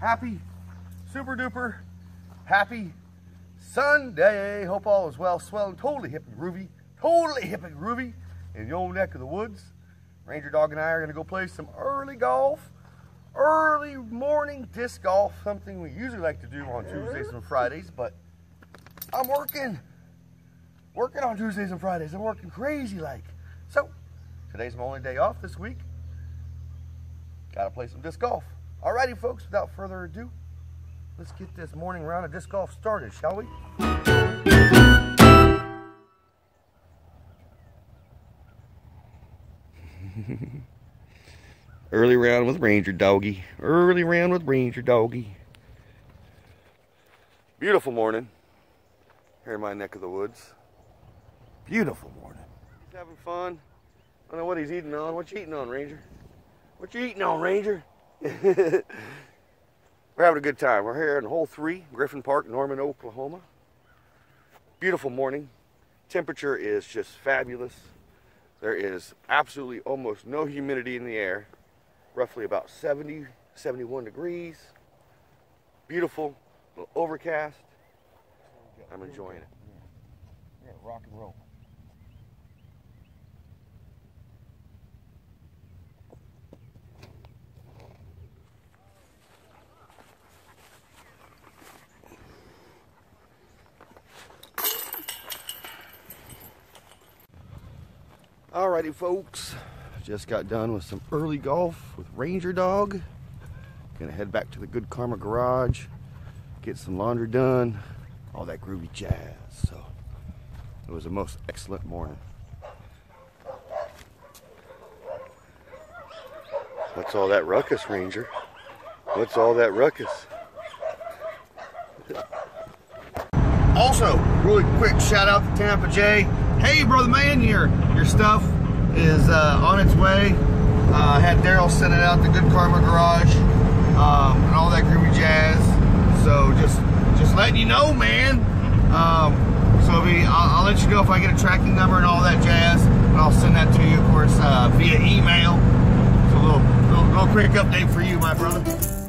happy, super duper, happy Sunday. Hope all is well, swelling, totally hip and groovy, totally hip and groovy in the old neck of the woods. Ranger Dog and I are going to go play some early golf, early morning disc golf, something we usually like to do on Tuesdays and Fridays, but I'm working, working on Tuesdays and Fridays. I'm working crazy like. So, today's my only day off this week. Got to play some disc golf. Alrighty, folks, without further ado, let's get this morning round of disc golf started, shall we? Early round with Ranger Doggy. Early round with Ranger Doggy. Beautiful morning here in my neck of the woods. Beautiful morning. He's having fun. I don't know what he's eating on. What you eating on, Ranger? What you eating on, Ranger? We're having a good time. We're here in hole three, Griffin Park, Norman, Oklahoma. Beautiful morning. Temperature is just fabulous. There is absolutely almost no humidity in the air. Roughly about 70, 71 degrees. Beautiful, little overcast. I'm enjoying it. Yeah, rock and roll. Alrighty folks, just got done with some early golf with Ranger Dog. Gonna head back to the Good Karma Garage, get some laundry done, all that groovy jazz. So it was a most excellent morning. What's all that ruckus, Ranger? What's all that ruckus? Also, really quick shout out to Tampa J. Hey, brother man, your your stuff is uh, on its way. Uh, had Daryl send it out to Good Karma Garage um, and all that groovy jazz. So just just letting you know, man. Um, so be, I'll, I'll, let you know if I get a tracking number and all that jazz, and I'll send that to you, of course, uh, via email. So a little, little, little quick update for you, my brother.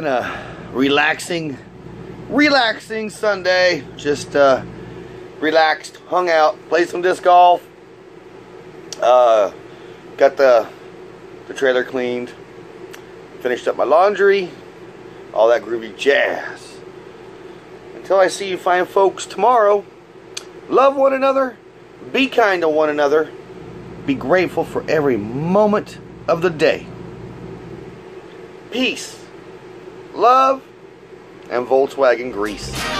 Been a relaxing, relaxing Sunday. Just uh, relaxed, hung out, played some disc golf. Uh, got the the trailer cleaned. Finished up my laundry. All that groovy jazz. Until I see you fine folks tomorrow, love one another, be kind to one another, be grateful for every moment of the day. Peace love, and Volkswagen grease.